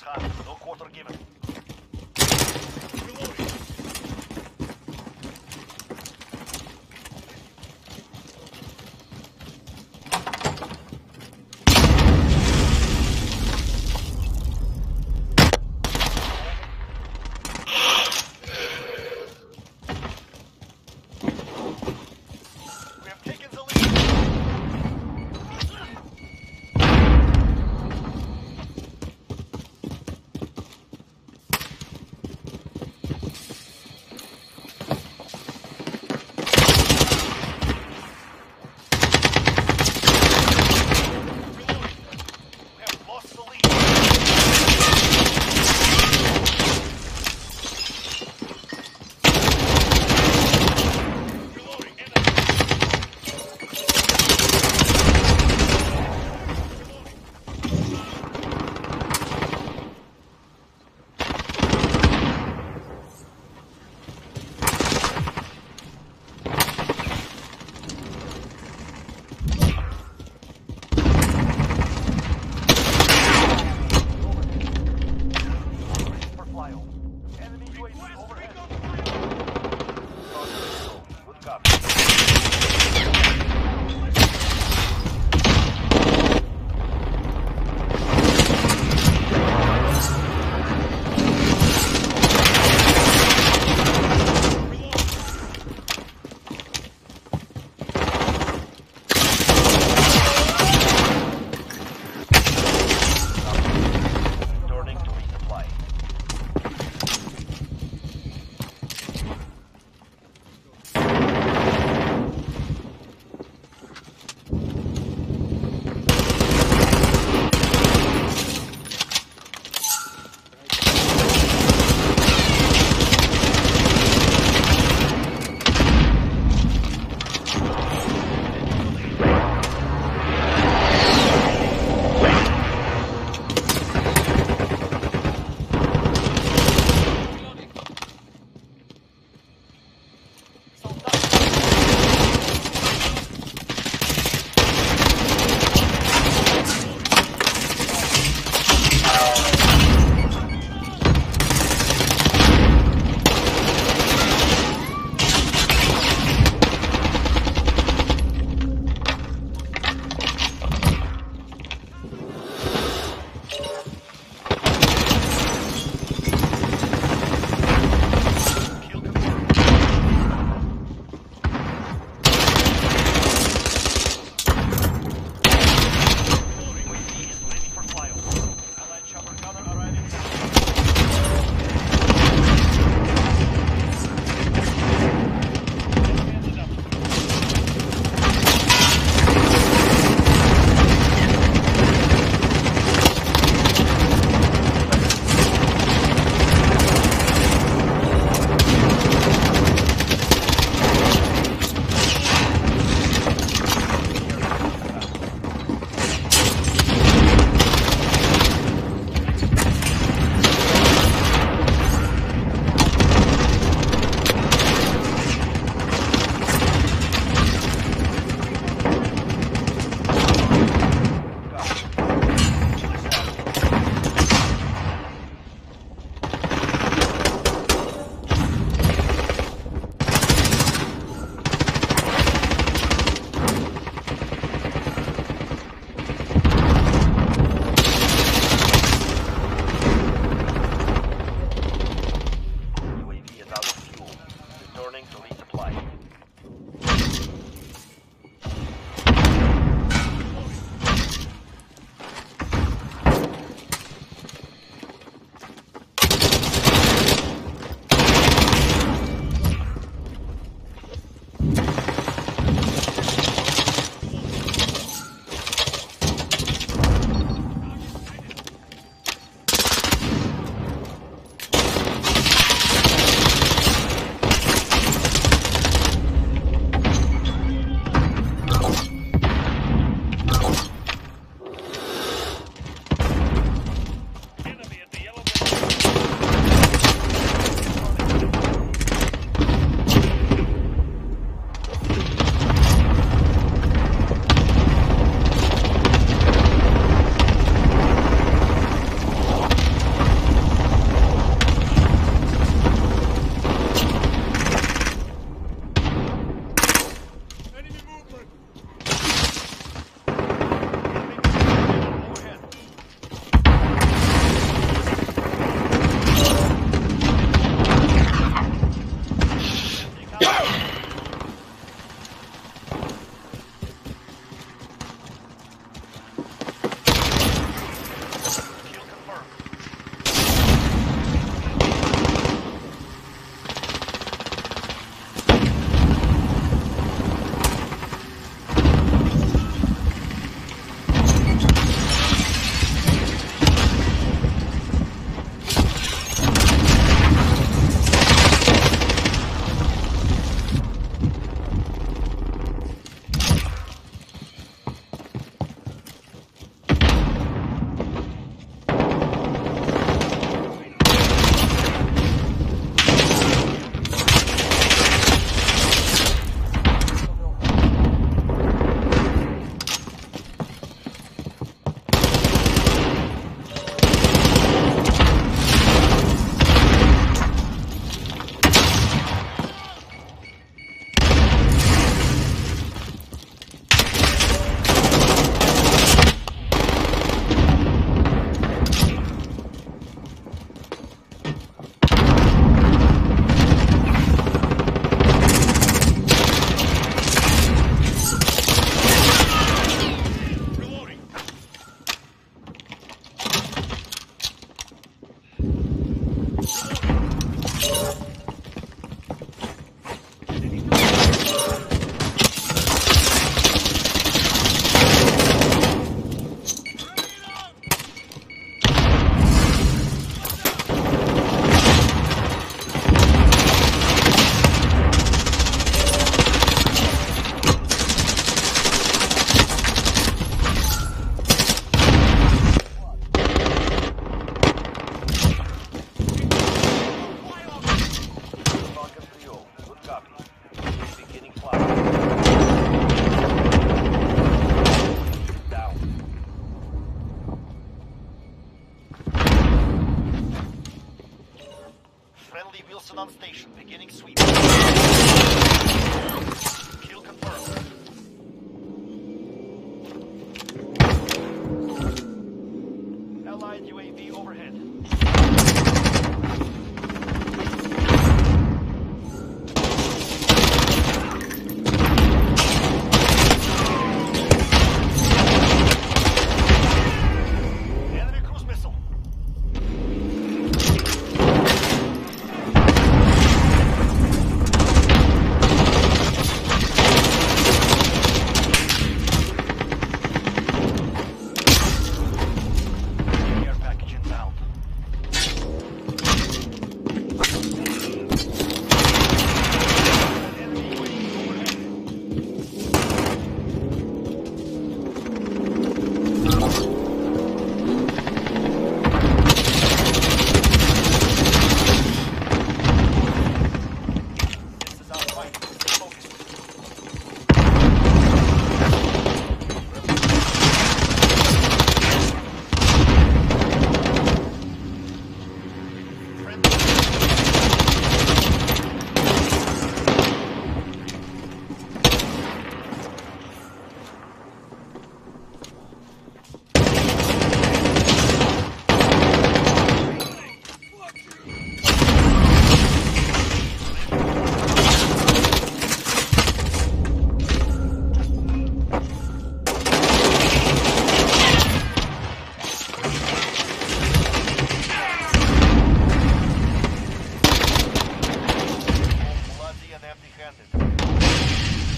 No quarter given. Friendly Wilson on station. Beginning sweep. Kill confirmed. Allied UAV overhead. せて。